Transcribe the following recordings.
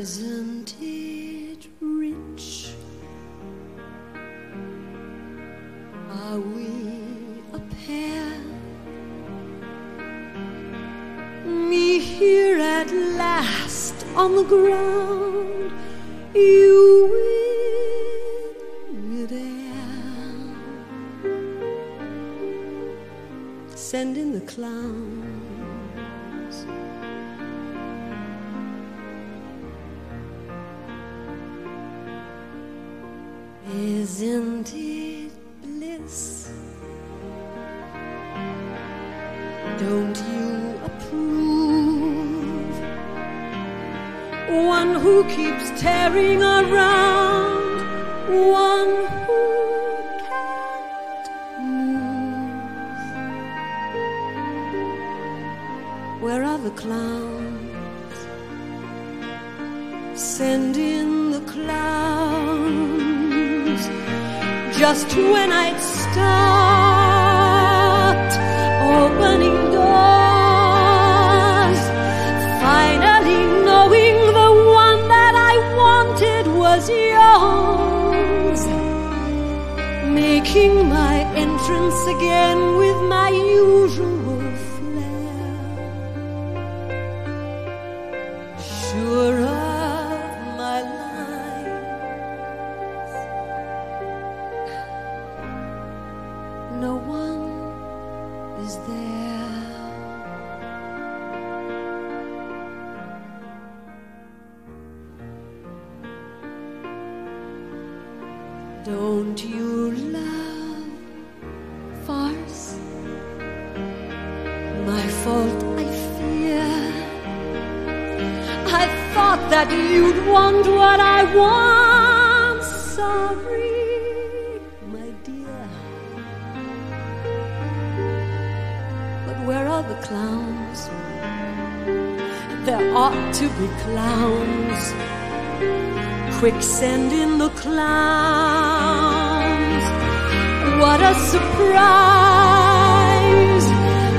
Isn't it rich? Are we a pair? Me here at last on the ground, you in midair. Send in the clown. Isn't it bliss? Don't you approve? One who keeps tearing around, one who can't move. Where are the clowns? Send in the clowns just when I'd start opening doors. Finally, knowing the one that I wanted was yours. Making my entrance again with my usual Don't you love farce? My fault, I fear. I thought that you'd want what I want. Sorry, my dear. But where are the clowns? There ought to be clowns. Quick, send in the clowns. What a surprise!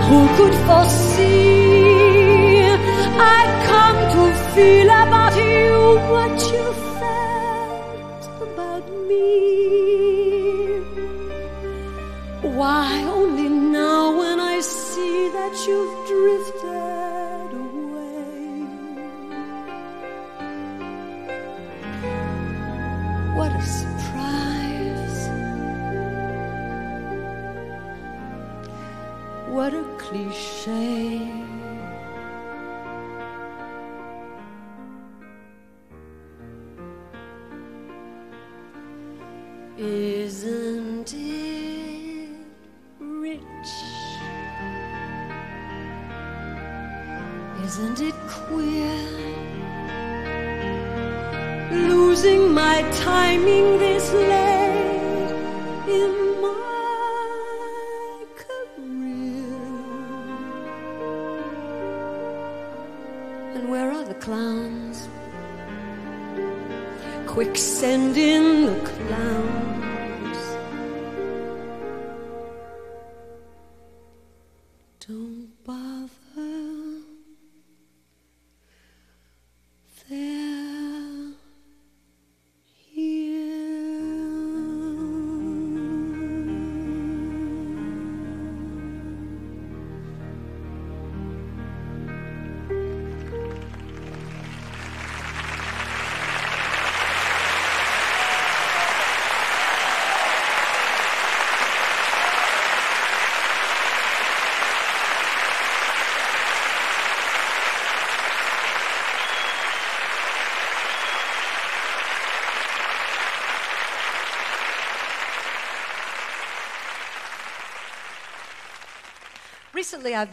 Who could foresee? I come to feel about you what you felt about me. Why only now when I see that you've drifted What a cliche! Isn't it rich? Isn't it queer? Losing my timing this late are the clowns? Quick, send in the clowns. Don't bother. Recently, I've